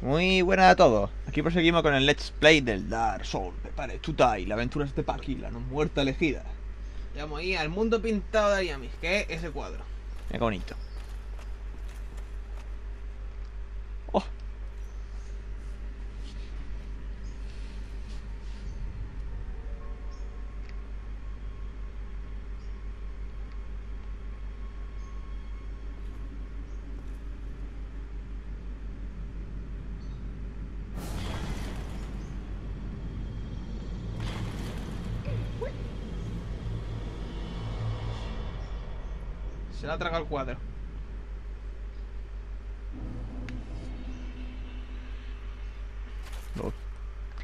Muy buenas a todos. Aquí proseguimos con el Let's Play del Dark Souls. Prepare Tai, la aventura de Paki, la no muerta elegida. Vamos ahí al mundo pintado de Ariamis, que es ese cuadro. Qué bonito. Cuadro.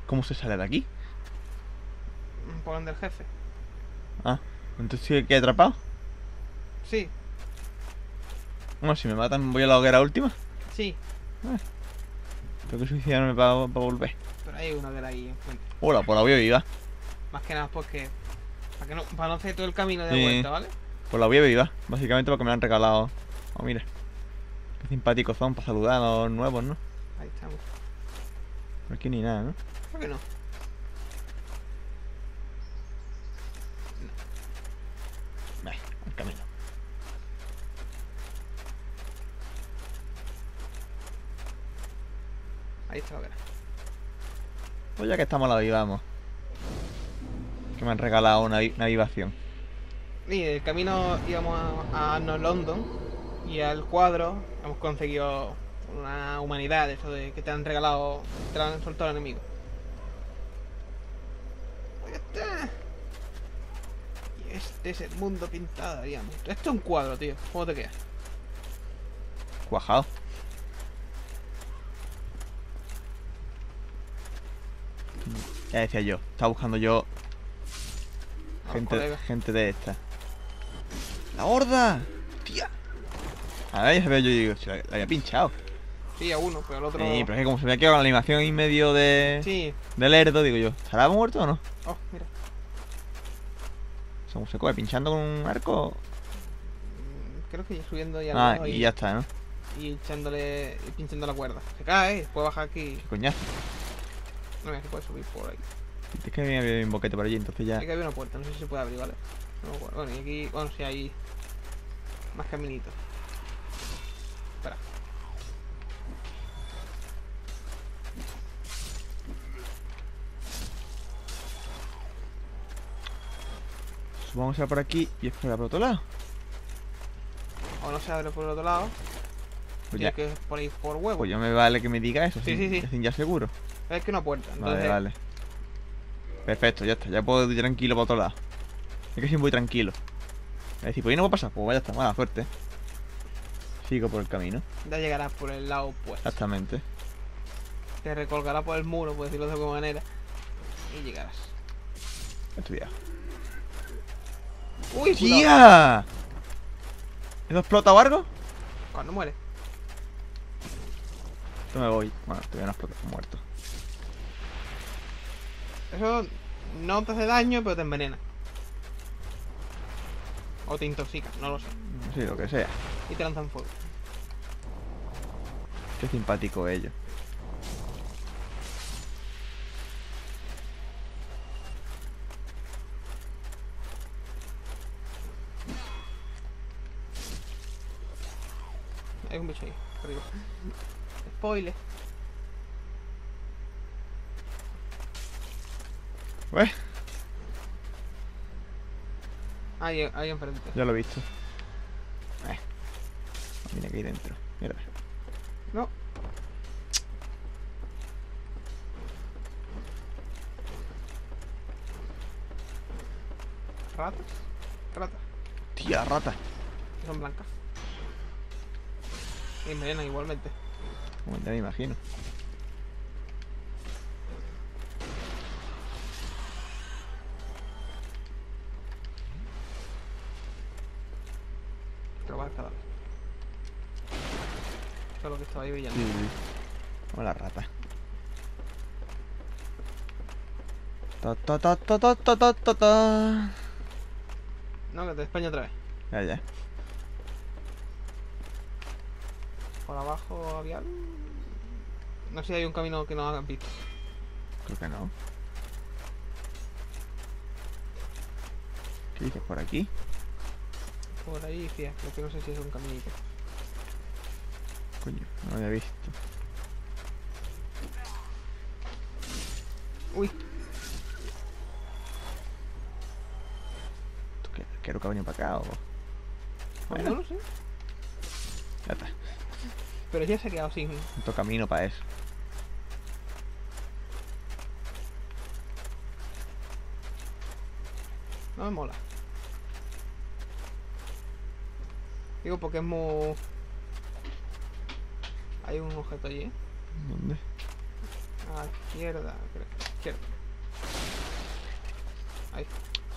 ¿Cómo se sale de aquí? Por donde el jefe. Ah, entonces sí que atrapado. Sí, Bueno, si me matan voy a la hoguera última. sí. Tengo que suicidarme para volver. Pero hay una de ahí enfrente. Hola, por la voy a viva. Más que nada porque. Para, que no, para no hacer todo el camino de Sí. vuelta, ¿vale? Por la voy a viva. Básicamente porque me lo han regalado. Oh, mira. Qué simpáticos son para saludar a los nuevos, ¿no? Ahí estamos. Por aquí ni nada, ¿no? ¿Por qué no? Vale, el camino. Ahí está la hoguera. Pues ya que estamos la vivamos. Que me han regalado una, una vivación. Y el camino íbamos a, a No London y al cuadro hemos conseguido una humanidad, eso de que te han regalado, te han soltado el enemigo. Ahí está. Y este es el mundo pintado, digamos. Esto es un cuadro, tío. ¿Cómo te queda? Cuajado. Ya decía yo. Estaba buscando yo gente, gente de esta. ¡La horda! ¡Tía! Ahora ya se ve yo digo, si la, la había pinchado. Sí, a uno, pero el otro. Sí, pero es que como se me ha quedado con la animación ahí medio de. Sí. del lerdo, digo yo, ¿estará muerto o no? Oh, mira. O sea, como se coge pinchando con un arco. Mm, Creo que ya subiendo ya Ah, y ya está, ¿no? y echándole y pinchando la cuerda. Se cae, puede bajar aquí. Qué coñazo. No, mira, que puede subir por ahí. Es que había un boquete por allí, entonces ya. Aquí había una puerta, no sé si se puede abrir, ¿vale? No. Bueno, y aquí, bueno, sí hay más caminitos. Espera. Que sea por aquí y explorar por otro lado. O no se abre por el otro lado. Pues ya. que por ahí por huevo. Pues yo me vale que me diga eso, Sí, así- sí, sí. ya seguro. Es que una puerta. Entonces, Vale, vale. Perfecto, ya está, ya puedo ir tranquilo para otro lado. Es que siempre voy tranquilo. Es decir, pues ahí no va a pasar, pues vaya está, mala suerte. Sigo por el camino, ya llegarás por el lado opuesto. exactamente. Te recolgará por el muro, por decirlo de alguna manera. Y llegarás. Estudiado. ¡Uy! ¡Tía! ¿Eso explota o algo? Cuando muere. Yo me voy. Bueno, todavía no explota, muerto. Eso no te hace daño, pero te envenena. O te intoxica, no lo sé. Sí, lo que sea. Y te lanzan fuego. Qué simpático ellos. Hay un bicho ahí, arriba. Spoiler. Pues, Ahí, ahí enfrente. ya lo he visto. Eh. Mira que hay dentro. Mira. No. ¿Ratas? Ratas. Tía, rata. Son blancas. Y envenenan igualmente. Como ya me imagino. ahí brillando. Sí, Como la rata. Ta, ta, ta, no, que te despeño otra vez. Ya, ya. Por abajo había... No sé si hay un camino que no hagan visto. Creo que no. ¿Qué dices por aquí? Por ahí, tía, pero que no sé si es un caminito. Coño, no lo había visto. Uy, ¿Tú qué? ¿Quiero que ha venido para acá o...? Bueno. no lo sé. Ya está. Pero ya se ha quedado sin. Tanto camino para eso. No me mola. Digo porque es muy. Hay un objeto allí, ¿eh? ¿Dónde? A la izquierda, creo. Izquierda. Ahí.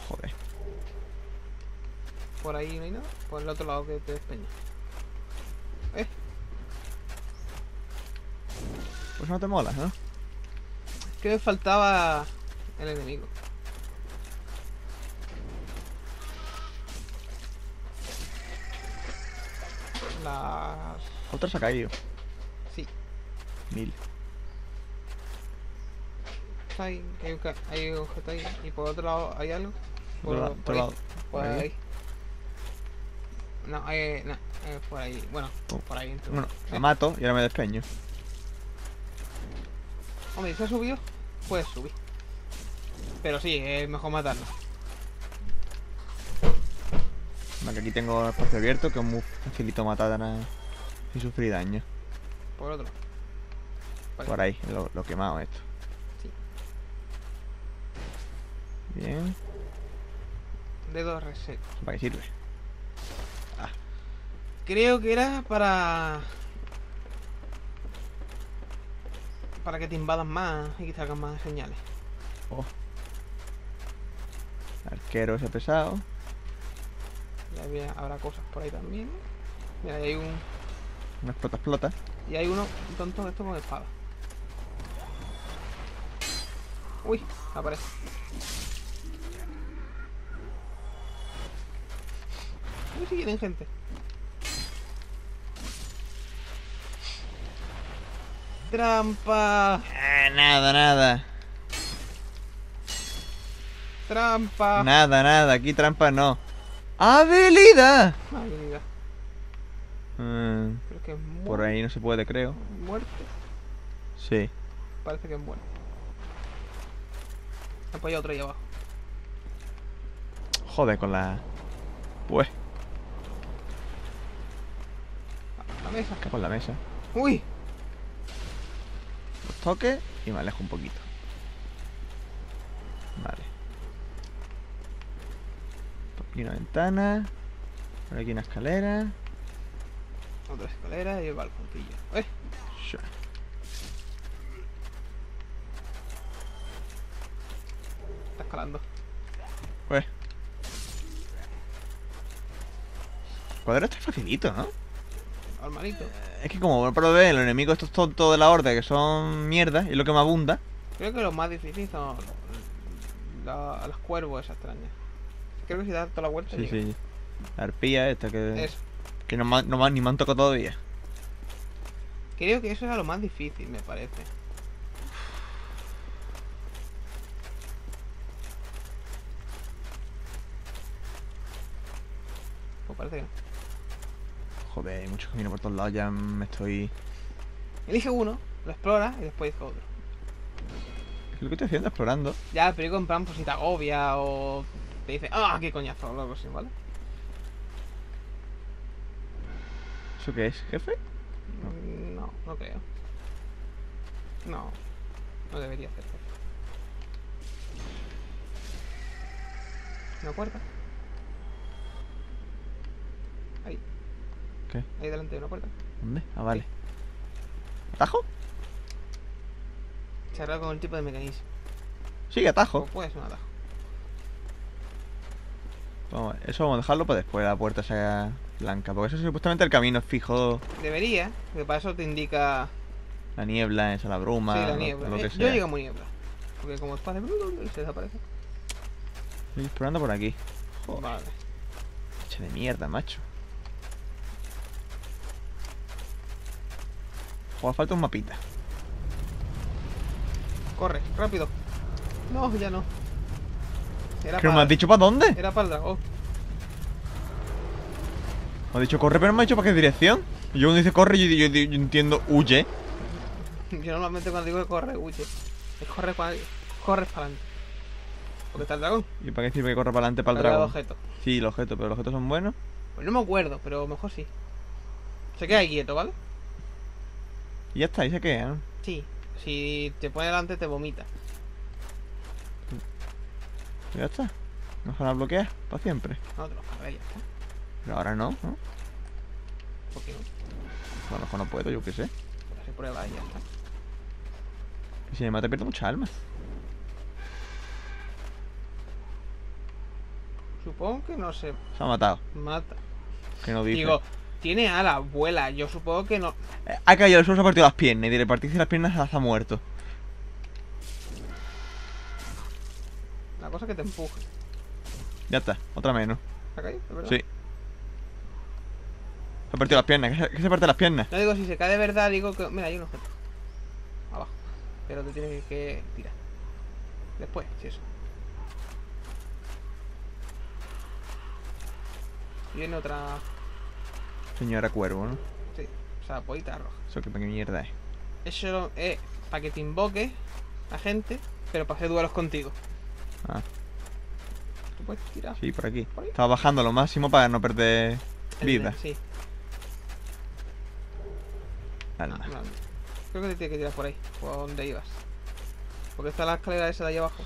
Joder. Por ahí no hay nada. Por el otro lado que te despeña. Eh, Pues no te mola, ¿no? que me faltaba el enemigo. Las. Otra se ha caído. Mil. está ahí. Hay un, hay un ahí. Y por otro lado hay algo. Por, Otro lado- por otro ahí. lado. Por Por ahí. ahí. No, hay, no, eh, por ahí. Bueno, Oh. por ahí. entonces. Bueno, la mato y ahora me despeño. Hombre, si ha subido, puedes subir. Pero sí, es mejor matarlo. Vale, que aquí tengo espacio abierto que es muy facilito matar a- sin sufrir daño. Por otro. Vale. Por ahí, lo, lo quemado esto. Sí. Bien. Dedo reset. ¿Para qué sirve? Creo que era para. Para que te invadan más y que te hagan más señales. Oh. Arquero ese pesado. Y había, habrá cosas por ahí también. Mira, ahí hay un. Una explota, explota. Y hay uno, un tonto de esto con espada. Uy, aparece. Uy, si vienen gente. Trampa, Ah, nada, nada. trampa. Nada, nada. Aquí trampa no. ¡Habilidad! Habilidad. Mm, Creo que es mu- por ahí no se puede, creo. muerte. Sí. Parece que es muerte. Después hay otro ahí abajo. Joder, con la... Pues, La mesa. cago en la mesa. Uy, Los toques y me alejo un poquito. Vale. Por aquí una ventana. Por aquí una escalera. otra escalera y el balconcillo. Eh, Sure. Escalando. Pues. Cuadro está facilito, ¿no? Hermanito. Es que como probé, los enemigos estos tontos de la horda que son mierda y lo que me abunda. Creo que lo más difícil son las cuervos esas extrañas. Creo que si das toda la vuelta. Sí, llega. sí. La arpía esta que, Eso. que no, no ni me han tocado todavía. Creo que eso era lo más difícil, me parece. Parece que no. Joder, hay muchos caminos por todos lados, ya me estoy... Elige uno, lo explora y después otro. Es lo que estoy haciendo, explorando. Ya, pero digo en plan, pues si te agobia o te dice, ah, qué coñazo, o algo así, ¿vale? ¿Eso qué es, jefe? No, no creo. No, no debería hacer eso. Una puerta. Ahí, ¿Qué? ahí delante de una puerta. ¿Dónde? Ah, vale. ¿Atajo? Charlar con el tipo de mecanismo. Sí, atajo. puede ser un atajo. Vamos, eso vamos a dejarlo para después la puerta sea blanca. Porque eso es supuestamente el camino fijo, Debería, que para eso te indica la niebla, esa, la bruma, sí, la niebla. lo que Eh, sea. Yo llego muy niebla. Porque como está de se desaparece. Estoy explorando por aquí. Joder, Vale. Eche de mierda, macho. Joder, falta un mapita. Corre, rápido. No, ya no. Era ¿Qué me has dicho para dónde? era para el dragón. Me has dicho corre, pero no me has dicho para qué dirección. Y yo cuando dice corre, yo, yo- yo- yo entiendo huye. Yo normalmente cuando digo que corre, huye. Es corre para corres para adelante. Porque está el dragón. ¿Y para qué sirve que corra para adelante para el Para el dragón? objeto. Sí, los objetos, pero los objetos son buenos. Pues no me acuerdo, pero mejor sí. Se queda quieto, ¿vale? Y ya está, ahí se queda, ¿no? Sí. Si te pone delante te vomita. Y ya está. No se van a bloquear para siempre. No, te los cargas ya está. Pero ahora no, ¿no? ¿Por qué no? A lo mejor no puedo, yo qué sé. Se prueba y ya está. Y si me mata pierdo mucha alma. Supongo que no se Se ha matado. mata. Que no dice. Digo, tiene alas, vuela. Yo supongo que no. Ha caído al suelo, se ha partido las piernas. Y de repartirse las piernas se ha muerto. La cosa es que te empuje. Ya está, otra menos. ¿Se ha caído? Sí. Se ha partido las piernas. ¿Qué se, se parte las piernas? No digo si se cae de verdad, digo que. Mira, hay un objeto. Abajo. Pero te tienes que tirar. Después, si eso. Y viene otra. Señora cuervo, ¿no? Sí, o sea, pollita roja. Eso que qué mierda es. Eso es para que te invoque a gente, pero para hacer duelos contigo. Ah, Tú puedes tirar. sí, por aquí. Estaba bajando lo máximo para no perder El- vida. Sí. Alma. Ah, vale. Creo que te tienes que tirar por ahí, por donde ibas. Porque está la escalera esa de ahí abajo.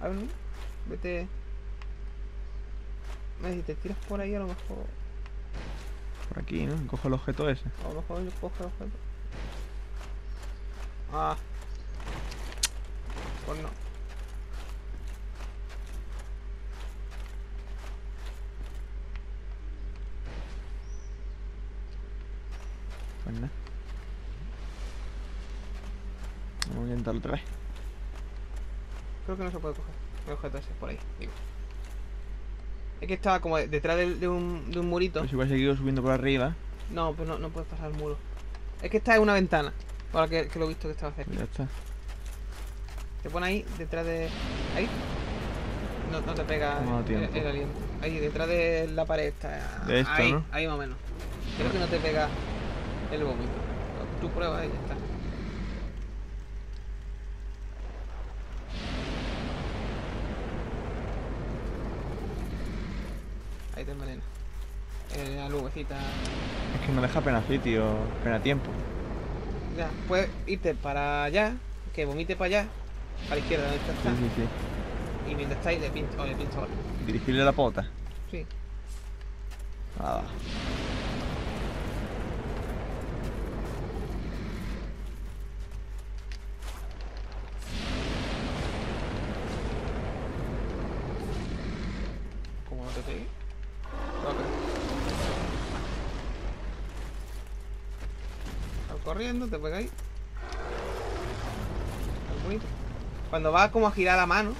¿no? Vete. Si te tiras por ahí, a lo mejor. Por aquí, ¿no? Cojo el objeto ese. A lo mejor yo coge el objeto. Ah. Pues no. Pues nada. Vamos a intentarlo otra vez. Creo que no se puede coger. El objeto ese, por ahí, digo. Es que estaba como detrás de, de un, de un murito. Pues igual seguido subiendo por arriba. No, pues no, no puedes pasar el muro. Es que está en una ventana. Ahora que, que lo he visto que estaba cerca. Ya está. Te pone ahí, detrás de. Ahí. No, no te pega No el, aliento. Ahí, detrás de la pared está. De esto, ahí, ¿no? ahí más o menos. Creo que no te pega el vómito. Tú pruebas y ya está. Ahí te envenena. Es que no deja pena sitio, pena tiempo. Ya, puedes irte para allá, que vomite para allá, para la izquierda donde Sí, está. sí, sí. Y mientras está ahí le pincho, o le pincho ahora. Dirigirle la pota. Sí. Nada. Como no te pegue. Toca. Sal corriendo, te. Tan bonito. Cuando va como a girar la mano,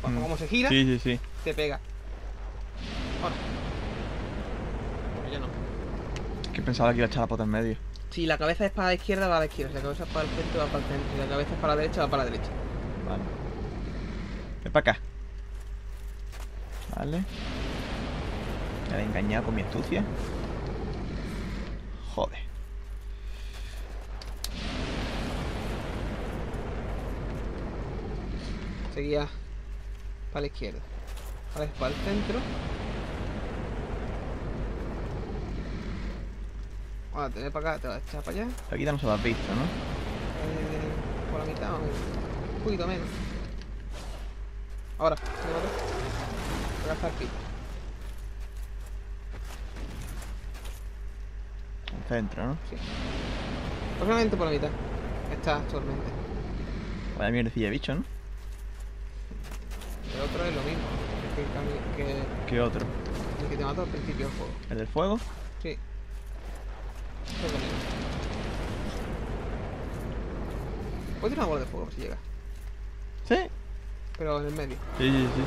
cuando Mm. como se gira, Sí, sí, sí. te pega. Ahora. Bueno, ya no. Es que pensaba que iba a echar la pota en medio. Si la cabeza es para la izquierda, va a la izquierda. Si la cabeza es para el centro, va para el centro. Si la cabeza es para la derecha, va para la derecha. Vale. Ven para acá. Vale. Me he engañado con mi astucia. Joder. Para la izquierda. Ahora es para el centro. Ahora te voy para acá, te vas a echar para allá. Aquí no se lo has visto, ¿no? Eh, por la mitad. Un poquito menos. Ahora. Voy a aquí. Centro, ¿no? Sí. Posiblemente por la mitad. Está actualmente. Vaya mierdecilla de bicho, ¿no? El otro es lo mismo. Es que, que ¿Qué otro? el que te mató al principio del juego. ¿El del fuego? Sí. Es lo mismo. Puedes tirar una bola de fuego si llega. Sí. Pero en el medio. Sí, sí, sí.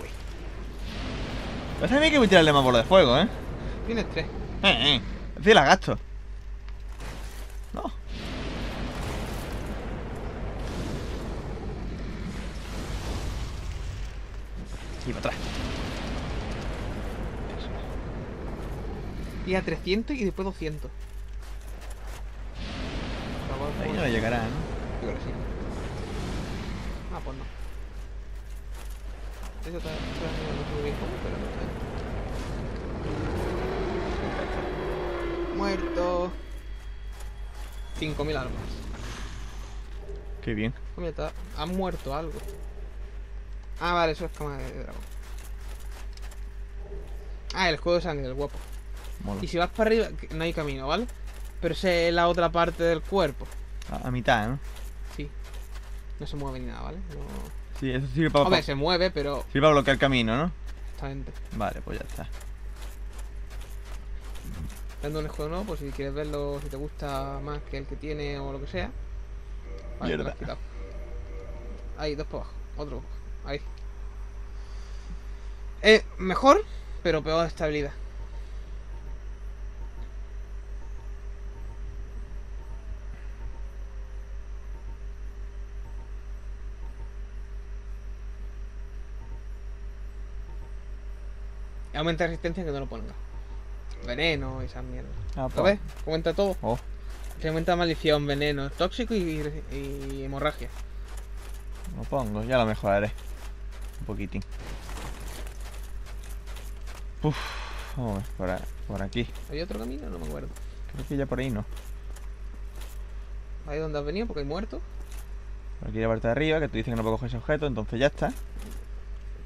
Uy. Parece a mí que voy a tirarle más bola de fuego, ¿eh? Tienes tres. Eh, eh. Decir, la gasto. A 300 y después 200. Ahí no le llegará, ¿no? Yo creo que sí. Ah, pues no. Eso está, está muy bien cómo, pero no está. Muerto. 5.000 armas. Qué bien. Mira, está- Han muerto algo. Ah, vale, eso es cama de dragón. Ah, el juego de sangre, el guapo. Mola. Y si vas para arriba, no hay camino, ¿vale? Pero esa es la otra parte del cuerpo. A, a mitad, ¿no? Sí. No se mueve ni nada, ¿vale? No... Sí, eso sirve para, Hombre, se mueve, pero... sirve para bloquear camino, ¿no? Exactamente. Vale, pues ya está. Dando un juego nuevo, pues si quieres verlo, si te gusta más que el que tiene o lo que sea. Vale, me lo Mierda. has quitado. Ahí, dos para abajo. Otro para. Ahí. Eh, mejor, pero peor estabilidad. Aumenta resistencia que no lo ponga. Veneno y esas mierdas. Ah, ¿Lo pues. ves? Aumenta todo. Oh, Se aumenta maldición, veneno, tóxico y, y hemorragia. lo pongo, ya lo mejoraré. Un poquitín. Uf, vamos a ver, por, a- por aquí. ¿Hay otro camino? No me acuerdo. Creo que ya por ahí no. Ahí donde has venido porque hay muerto. Por aquí la parte de arriba, que tú dices que no puedo coger ese objeto, entonces ya está.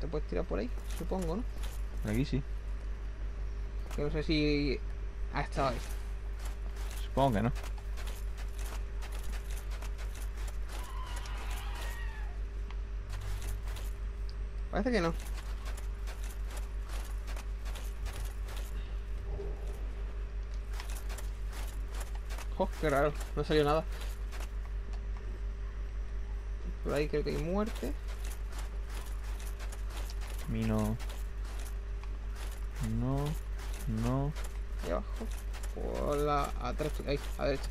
Te puedes tirar por ahí, supongo, ¿no? Aquí sí. Que no sé si ha estado ahí. Supongo que no. Parece que no. Jo, qué raro, no salió nada. Por ahí creo que hay muerte. Camino. No. No. Ahí abajo. Por la. Atrás, ahí, a derecha.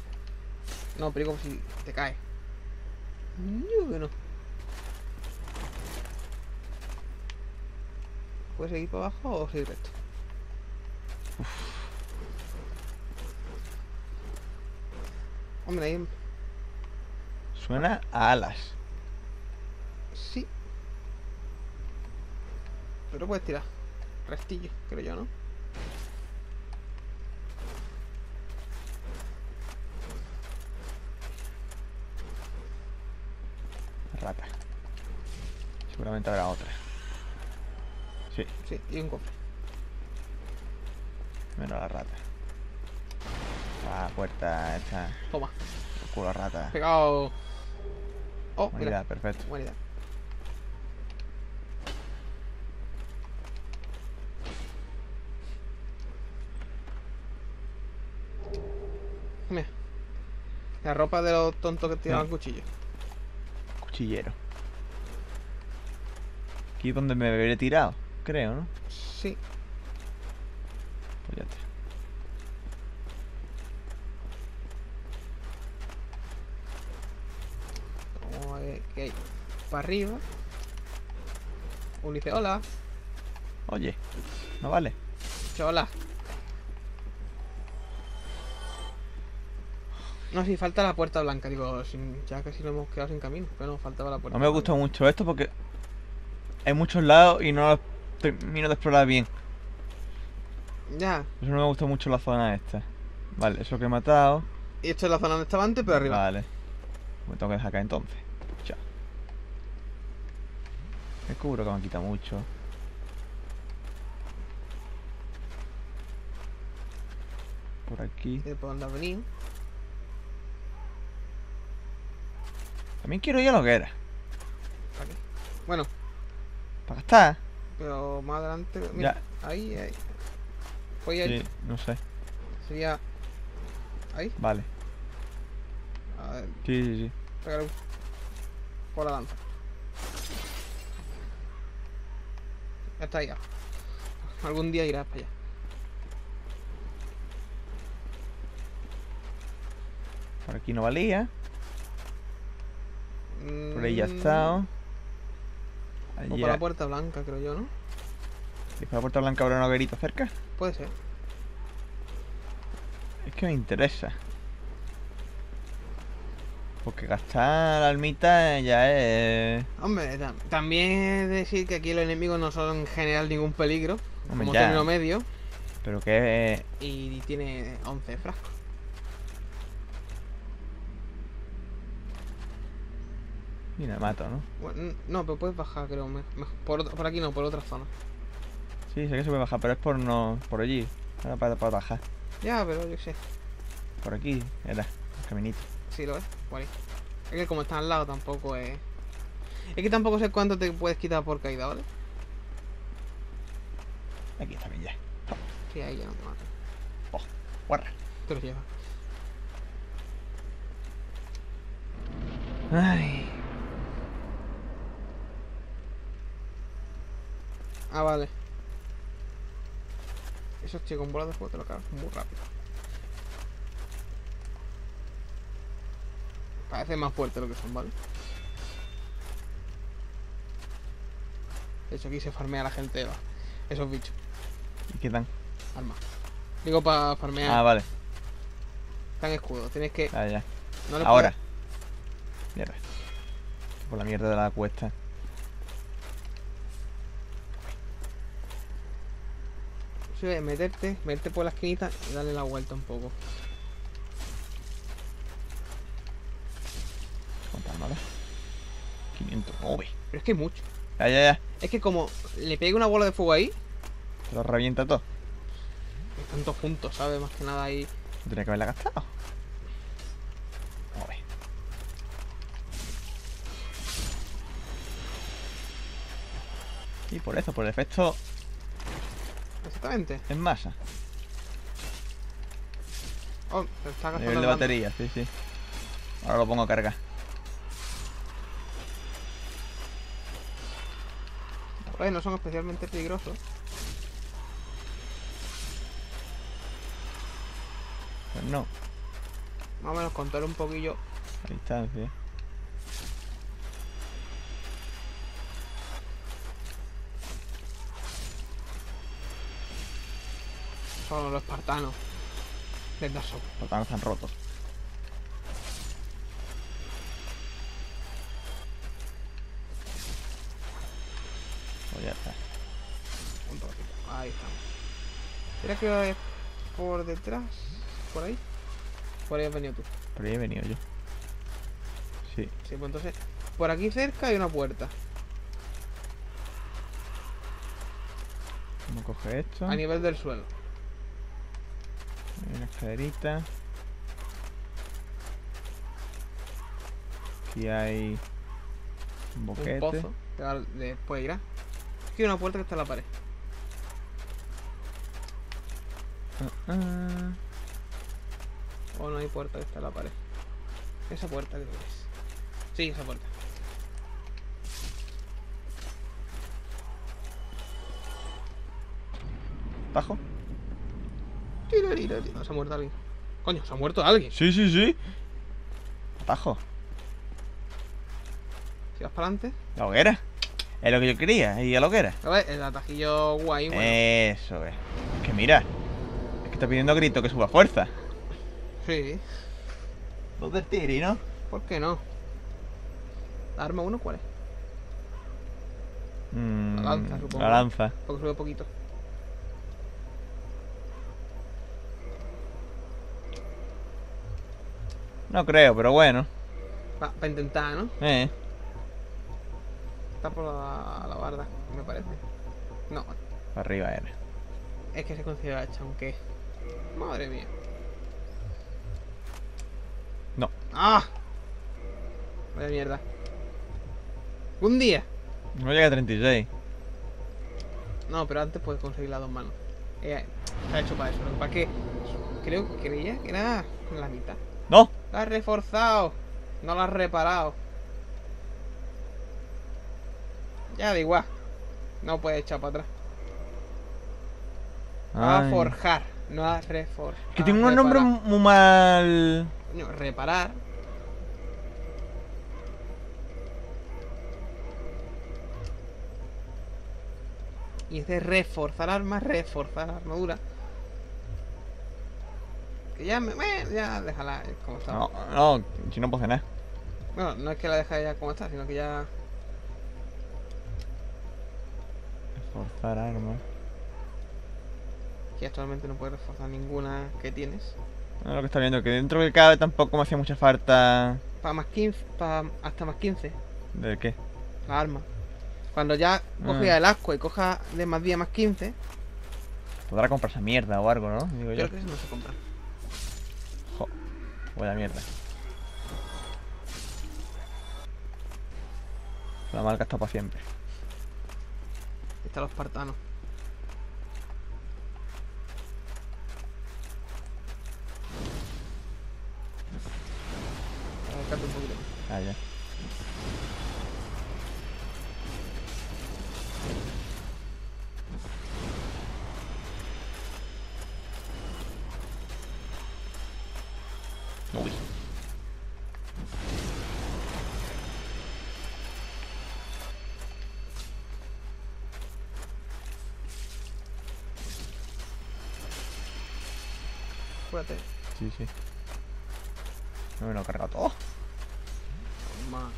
No, pero como si te cae. Que no. ¿Puedes seguir para abajo o seguir recto? Hombre, ahí. Suena a alas. Sí. Pero puedes tirar. Restillo, creo yo, ¿no? Rata. Seguramente habrá otra. Sí, Sí, y un cofre. menos la rata. La puerta esta. Toma. El culo rata. Pegado. Oh, Buena mira. idea, perfecto. Buena idea. Mira. La ropa de los tontos que tiraban Sí. cuchillo. Cuchillero. Aquí es donde me habré tirado, creo, ¿no? Sí. Pues ya está. Vamos a ver qué hay. Para arriba. Dice hola. Oye, no vale. Dice, No, sí, falta la puerta blanca. Digo, ya casi nos hemos quedado sin camino. Pero no, faltaba la puerta No me blanca. gusta mucho esto porque hay muchos lados y no los termino de explorar bien. Ya. Eso no me gusta mucho la zona esta. Vale, eso que he matado. Y esto es la zona donde estaba antes, pero arriba. Vale. Me tengo que dejar acá entonces. Chao. Me cubro que me quita mucho. Por aquí. Por donde has También quiero ir a la hoguera. ¿Para qué? Bueno, Para gastar. pero más adelante. Mira, ahí, ahí. Voy ahí. Sí, no sé. Sería. Ahí. Vale. A ver, Sí, sí, sí. un- Por la lanza. Ya está ya. algún día irás para allá. Por aquí no valía. Por ahí ya Mm, está. O por la puerta blanca, creo yo, ¿no? ¿Y por la puerta blanca habrá una hoguerita cerca? Puede ser. Es que me interesa. Porque gastar la almita ya es... Hombre, tam- también es decir que aquí los enemigos no son en general ningún peligro. Hombre, como ya. término medio. Pero que. Y tiene 11 frascos. Mira, mato, ¿no? Bueno, n- no, pero puedes bajar, creo. me- me- por, aquí no, por otra zona. Sí, sé que se puede bajar, pero es por no... Por allí. Para, para bajar. Ya, pero yo sé. Por aquí era el caminito. Sí, lo ves. Por ahí. Es que como está al lado tampoco es... Es que tampoco sé cuánto te puedes quitar por caída, ¿vale? Aquí también ya. Sí, ahí ya no te matan. Guarra. Te lo llevas. Ay. Ah, vale. Esos chicos con bolas de fuego te lo acabas muy rápido. Parece más fuerte lo que son, ¿vale? De hecho, aquí se farmea la gente, va. Esos bichos. ¿Y qué dan? Arma. Digo para farmear. Ah, vale. Están escudos. Tienes que. Ah, ya. No Ahora. Mierda. Por la mierda de la cuesta. Meterte, meterte por la esquinita y darle la vuelta un poco. ¿Cuántas armas da? 509. Pero es que hay mucho. Ya, ya, ya. Es que como le pegue una bola de fuego ahí, Te lo revienta todo. están todos juntos, ¿sabes? Más que nada ahí. Tenía que haberla gastado. Ver. Y por eso, por el efecto Exactamente. en masa. Oh, se está gastando Nivel de batería, sí, sí. Ahora lo pongo a cargar. Oye, no son especialmente peligrosos. Pues no, Más o menos contar un poquillo. a distancia. Son los espartanos. Del Dark Souls. Los tanos están rotos. Pues ya está. Un poquito. Ahí estamos. ¿Será que es por detrás? ¿Por ahí? Por ahí has venido tú. Por ahí he venido yo. Sí. Sí, pues entonces. Por aquí cerca hay una puerta. Vamos a coger esto. A nivel del suelo. Hay una escalerita. Aquí hay un boquete. Un pozo. Que después irá. Aquí hay una puerta que está en la pared. Ah, ah. O no hay puerta que está en la pared. Esa puerta creo que es. Sí, esa puerta. ¿Tajo? Tira. Se ha muerto alguien. Coño, se ha muerto alguien. Sí, sí, sí. Atajo. Si vas para adelante. La hoguera. Es lo que yo quería. Y a la hoguera. A ver, el atajillo guay, bueno. Eso es. Es que mira. Es que está pidiendo a grito que suba fuerza. Sí. Dos del tiri, ¿no? ¿Por qué no? ¿La arma uno cuál es? Mm, La lanza, supongo. La lanza. Porque sube poquito. No creo, pero bueno. Para intentar, ¿no? Eh. Está por la, la barda, me parece. No, Para arriba era. es que se considera hacha, aunque. Madre mía. No. ¡Ah! Vaya mierda. Un día. No llega a 36. No, pero antes puedes conseguir las dos manos. Eh, está hecho para eso. Pasa es que creo que creía que era la mitad. ¡No! La has reforzado. No la has reparado. Ya da igual. No puedes echar para atrás. A forjar, no a reforjar. Que tiene unos nombres muy mal. Coño, reparar. Y es de reforzar armas, reforzar armadura. Que ya me. ya déjala como está. No, no, si no puedo nada. Bueno, no es que la deje ya como está, sino que ya. Forzar armas. Que actualmente no puedes reforzar ninguna que tienes. No, lo que está viendo, que dentro que cabe tampoco me hacía mucha falta. Para más 15, para hasta más 15, ¿De qué? la arma. Cuando ya cogía el asco y coja de más 10 más 15, Podrá comprarse mierda o algo, ¿no? Digo yo. creo que eso no se compra. Vaya mierda. La marca está para siempre. Ahí están los espartanos. Acercarte un poquito. Ah, ya. Fíjate. Sí, sí. No me lo he cargado todo. Toma.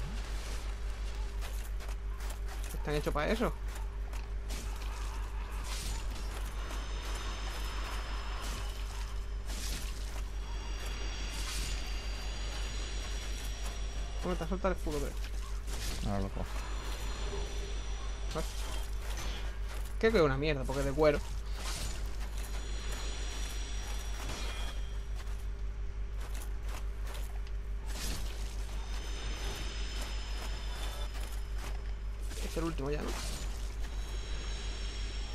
¿Están hechos para eso? ¿Cómo te suelta el escudo, creo? Ahora lo cojo. Creo que es una mierda, porque es de cuero. Último ya,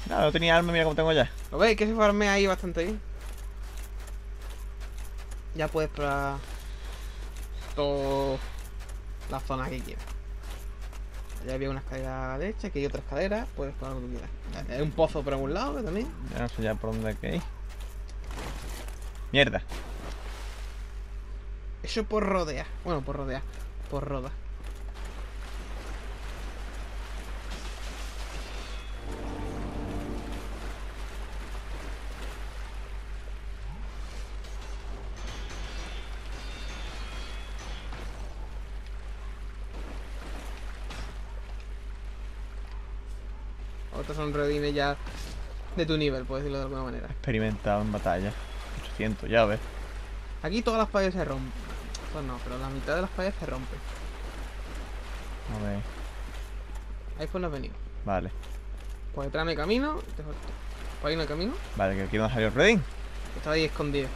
¿no? No tenía arma, mira cómo tengo ya. ¿Lo veis? Que se farmea ahí bastante bien. Ya puedes explorar toda la zona que quieras. Ya había una escalera a la derecha, aquí hay otra escalera, puedes explorar lo que quieras. Hay un pozo por algún lado también. Ya no sé ya por dónde hay que ir. Mierda. Eso por rodear. Bueno, por rodear. Por roda. Otros son redines ya de tu nivel, por decirlo de alguna manera. Experimentado en batalla. 800, ya ves. Aquí todas las paredes se rompen. Pues no, pero la mitad de las paredes se rompen. A ver. Ahí pues no has venido. Vale. Por detrás no hay camino. te Por ahí no hay camino. Vale, que aquí no salió el Redding. Estaba ahí escondido.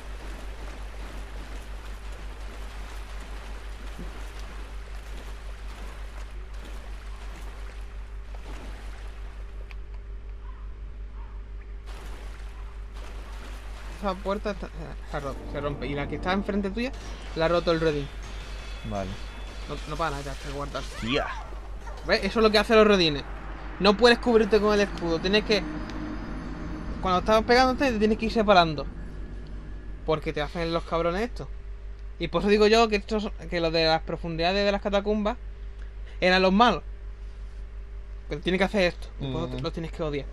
Esa puerta está- se, rompe. Y la que está enfrente tuya la ha roto el redín. Vale. No, no para nada, ya, que guardar. Tía. ¿Ves? Eso es lo que hacen los redines. No puedes cubrirte con el escudo. Tienes que. Cuando estás pegándote, te tienes que ir separando. Porque te hacen los cabrones esto. Y por eso digo yo que estos, que los de las profundidades de las catacumbas eran los malos. Pero tienen que hacer esto. Te- Mm. los tienes que odiar.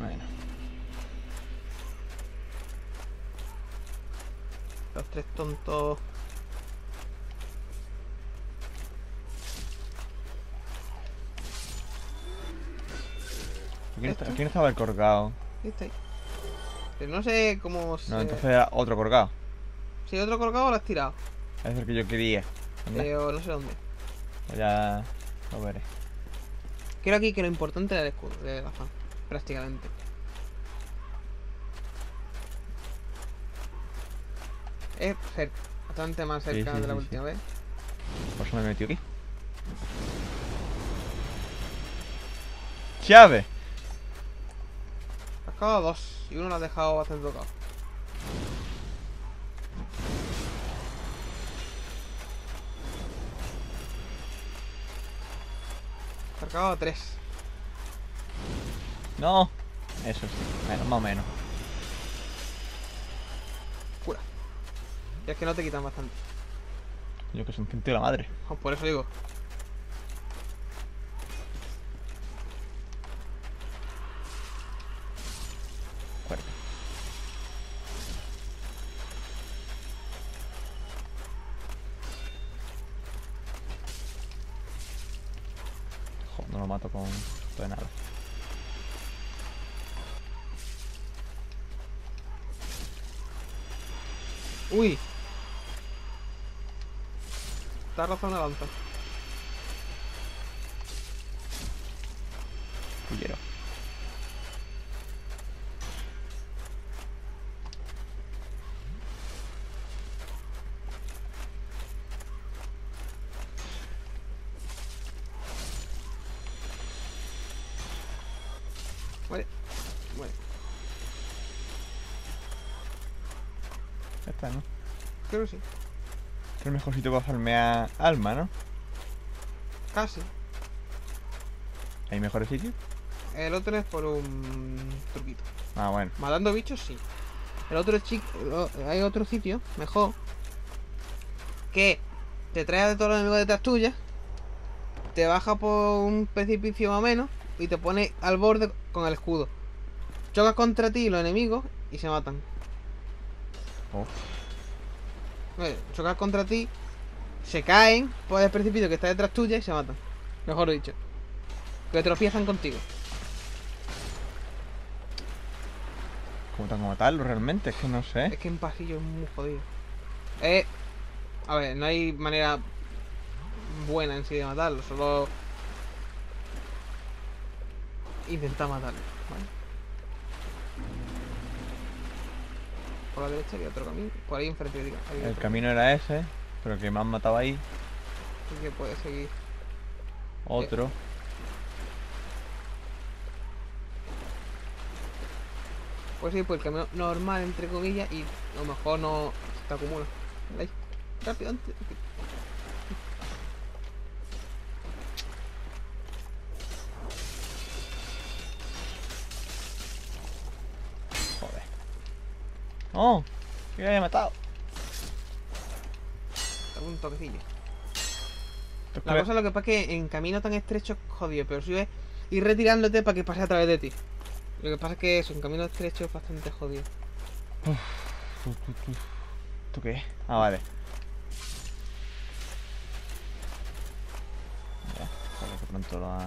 Bueno. Los tres tontos. ¿Quién, está- quién estaba el colgado? ¿Viste ahí? Pero no sé cómo se. No, entonces era otro colgado. Si otro colgado, lo has tirado. Es el que yo quería. Pero no sé dónde. ya lo veré. Creo aquí que lo importante era el escudo de la fan, prácticamente. Es cerca, bastante más cerca sí, de la sí, última vez. Por eso me he metido aquí. ¡Llave! Has dos y uno lo has dejado bastante tocado. Has tres. ¡No! Eso sí, menos, más o menos. Y es que no te quitan bastante. Yo que soy un centro de la madre. Por eso digo. Está razón la lanza. Ya está, ¿no? creo que sí. Este es el mejor sitio para farmear alma, ¿no? Casi. ¿Hay mejores sitios? El otro es por un truquito. Ah, bueno. Matando bichos, sí. El otro es chico. Hay otro sitio, mejor. Que te trae de todos los enemigos detrás tuya. Te baja por un precipicio más o menos. Y te pone al borde con el escudo. Chocas contra ti los enemigos y se matan. Chocas contra ti. Se caen por el precipicio que está detrás tuya y se matan. Mejor dicho. Que tropiezan contigo. ¿Cómo tengo que matarlo realmente? Es que no sé. Es que en pasillo es muy jodido. Eh, a ver, no hay manera buena en sí de matarlo, solo intentar matarlo, ¿vale? Por la derecha había otro camino, por ahí enfrente diga, El camino era ese, pero que me han matado ahí. Así que puede seguir. Otro. Puede seguir por el camino normal, entre comillas, y a lo mejor no se te acumula. Rápido, antes. ¡No! Que me había matado. Un toquecillo. La cosa lo que pasa es que en camino tan estrecho es jodido, pero si ves ir retirándote para que pase a través de ti. Lo que pasa es que eso, en camino estrecho es bastante jodido. Uf, uf, uf, uf. ¿Esto qué? Ah, vale. Ya, que pronto la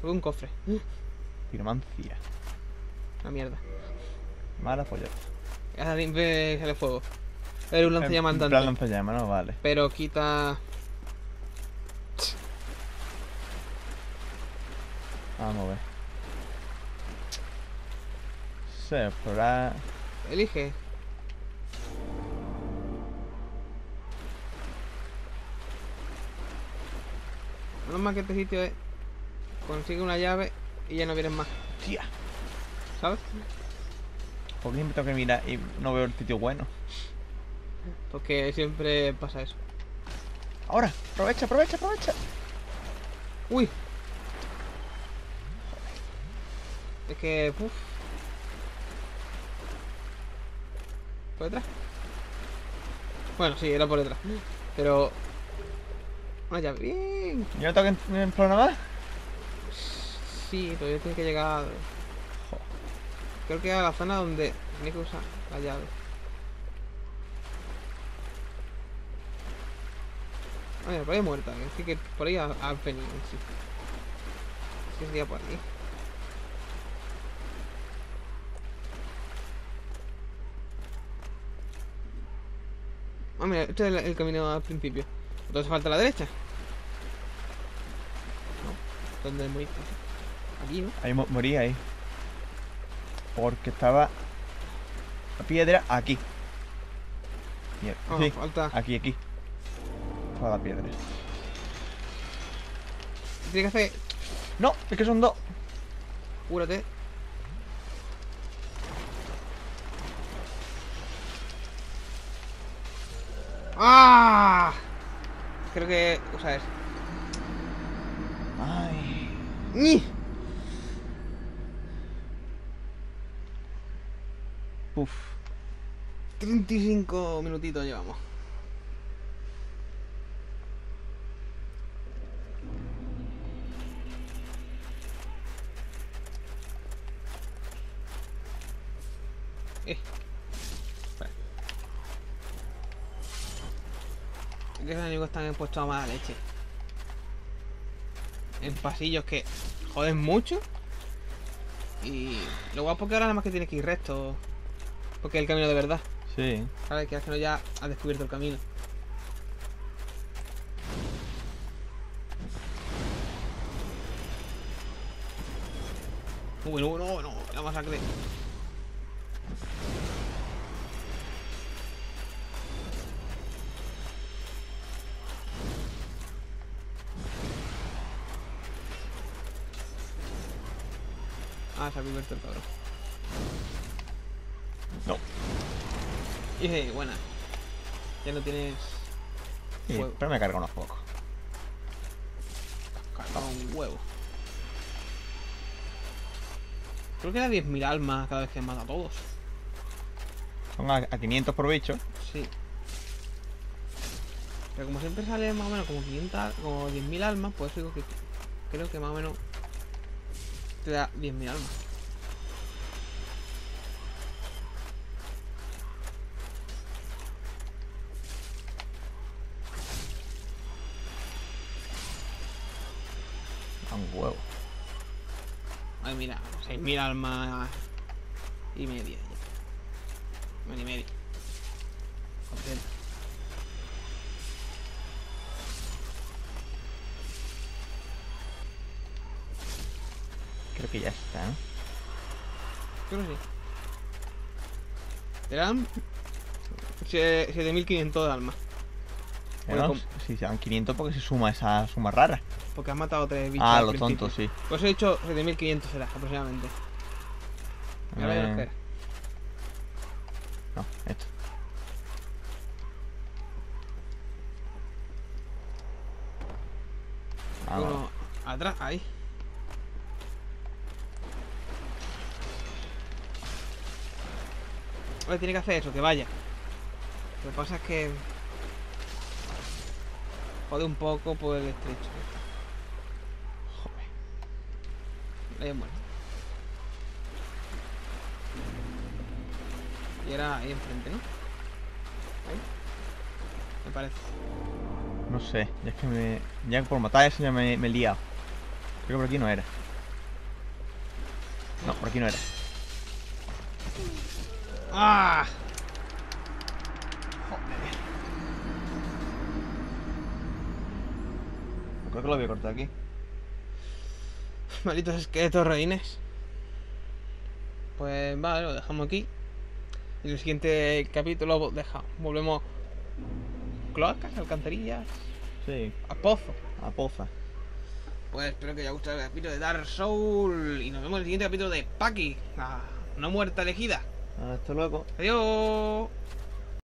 Fue un cofre. piromancia. Una mierda. Mala polla. Ve sale fuego. Era un lanzallamas En plan andante. lanzallamas, ¿no? Vale. Pero quita. Vamos a ver. Se explorar. Elige. Menos mal que este sitio es. Consigue una llave y ya no vienes más. Tía. ¿Sabes? ¿Por qué siempre tengo que mirar y no veo el sitio bueno? Porque siempre pasa eso. Ahora, aprovecha, aprovecha, aprovecha. Uy. Es que. ¿Por detrás? Bueno, sí, era por detrás. Pero. Llave. Bien. ¿Yo no tengo que en- explorar nada más? Sí, todavía tiene que llegar. Creo que a la zona donde tiene que usar la llave. Ah, mira, por ahí muerta. Es que por ahí ha, ha venido en sí. Sí, sería por ahí. Ah, mira, este es el, camino al principio. Entonces falta la derecha. No. ¿Dónde moriste? Aquí, ¿no? Ahí mo- morí ahí. Porque estaba la piedra aquí. Mierda. Sí, falta. aquí, aquí. Estaba la piedra. Tiene que hacer. No, es que son dos. Cúrate. ¡Ah! Creo que. O sea, es. Ay. ¡Ni! Uf. 35 minutitos llevamos. Eh. Que los enemigos están puestos a mala leche. En pasillos que joden mucho. Y lo guapo que ahora nada más que tienes que ir recto. Porque es el camino de verdad. Sí. ¿Sabes? Que al final ya has descubierto el camino. Uy, no, no, no, la masacre. Ah, se ha cubierto el cabrón. Y buena. Ya no tienes. Sí, pero me carga unos pocos. Cargado un huevo. Creo que da 10.000 almas cada vez que mata a todos. Son a, a 500 por bicho. Sí. Pero como siempre sale más o menos como 500, al- como 10.000 almas, pues digo que creo que más o menos te da 10.000 almas. 6.000 almas y media. ya. Bueno, y media. Contento. Creo que ya está. Creo que sí. Eran sie- 7.500 de almas. Bueno, Pero com- si se dan 500 porque se suma esa suma rara. Porque has matado tres bichos. Ah, lo tonto, sí. Pues he dicho 7.500 será, aproximadamente. Ahora Eh, nos queda. No, esto. Ah, Uno atrás, ahí. Ahora tiene que hacer eso, que vaya. Lo que pasa es que... Jode un poco por el estrecho. Joder. Ahí es bueno. Y era ahí enfrente, ¿no? Ahí. Me parece. No sé, ya es que me. Ya por matar eso ya me, me he liado. Creo que por aquí no era. No, por aquí no era. ¡Ah! Creo que lo voy a cortar aquí. Malditos esqueletos reines. Pues vale, lo dejamos aquí. En el siguiente capítulo deja, volvemos cloacas, alcantarillas, Sí, a pozo. a poza. Pues espero que os haya gustado el capítulo de Dark Soul y nos vemos en el siguiente capítulo de Paki, la no muerta elegida. Hasta luego. Adiós.